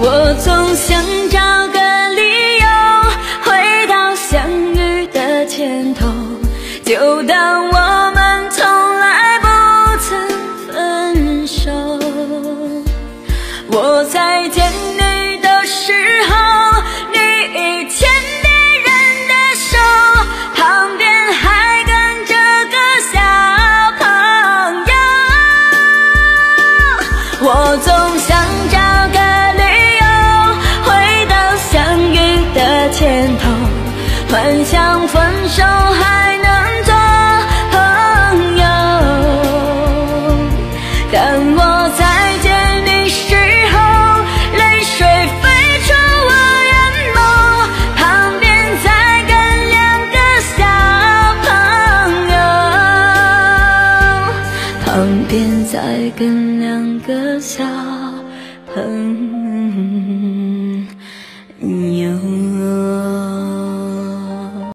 我总想找个理由回到相遇的前头，就当我们从来不曾分手。我再见你的时候，你已牵别人的手，旁边还跟着个小朋友。我总想找幻想分手还能做朋友。当我再见你时候，泪水飞出我眼眸，旁边再跟两个小朋友，旁边再跟两个小朋